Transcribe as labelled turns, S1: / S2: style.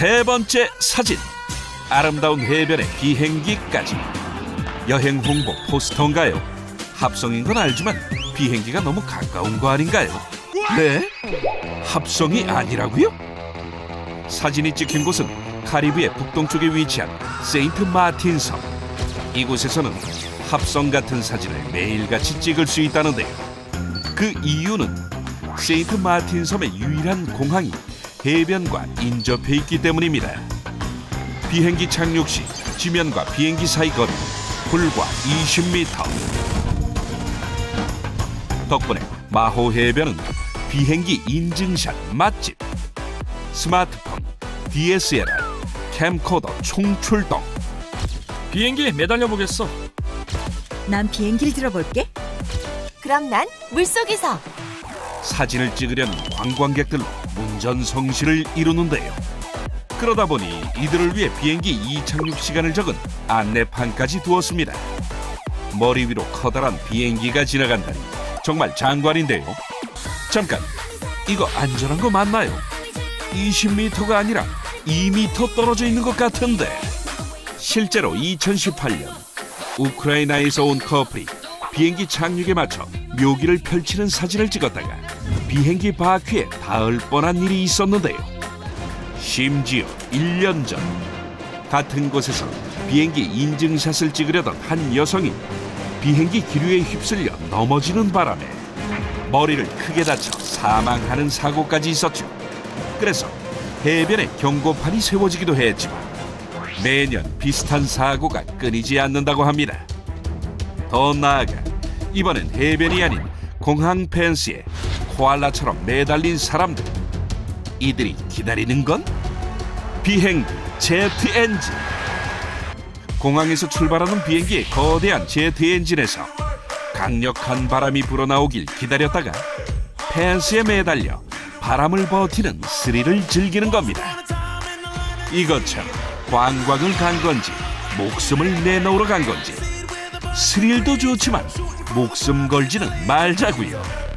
S1: 세 번째 사진 아름다운 해변의 비행기까지 여행 홍보 포스터인가요? 합성인 건 알지만 비행기가 너무 가까운 거 아닌가요? 네? 합성이 아니라고요? 사진이 찍힌 곳은 카리브해 북동쪽에 위치한 세인트 마틴 섬. 이곳에서는 합성 같은 사진을 매일같이 찍을 수 있다는데요. 그 이유는 세인트 마틴 섬의 유일한 공항이 해변과 인접해 있기 때문입니다. 비행기 착륙 시 지면과 비행기 사이 거리 불과 20m. 덕분에 마호 해변은 비행기 인증샷 맛집, 스마트폰, DSLR, 캠코더 총출동.
S2: 비행기에 매달려 보겠어.
S3: 난 비행기를 들어볼게.
S4: 그럼 난 물속에서
S1: 사진을 찍으려는 관광객들로 문전성시를 이루는데요. 그러다 보니 이들을 위해 비행기 이착륙 시간을 적은 안내판까지 두었습니다. 머리 위로 커다란 비행기가 지나간다니 정말 장관인데요. 잠깐, 이거 안전한 거 맞나요? 20m가 아니라 2m 떨어져 있는 것 같은데. 실제로 2018년 우크라이나에서 온 커플이 비행기 착륙에 맞춰 묘기를 펼치는 사진을 찍었다가 비행기 바퀴에 닿을 뻔한 일이 있었는데요. 심지어 1년 전 같은 곳에서 비행기 인증샷을 찍으려던 한 여성이 비행기 기류에 휩쓸려 넘어지는 바람에 머리를 크게 다쳐 사망하는 사고까지 있었죠. 그래서 해변에 경고판이 세워지기도 했지만 매년 비슷한 사고가 끊이지 않는다고 합니다. 더 나아가 이번엔 해변이 아닌 공항 펜스에 코알라처럼 매달린 사람들. 이들이 기다리는 건 비행기 제트 엔진. 공항에서 출발하는 비행기의 거대한 제트 엔진에서 강력한 바람이 불어나오길 기다렸다가 펜스에 매달려 바람을 버티는 스릴을 즐기는 겁니다. 이것처럼 관광을 간 건지 목숨을 내놓으러 간 건지 스릴도 좋지만 목숨 걸지는 말자고요.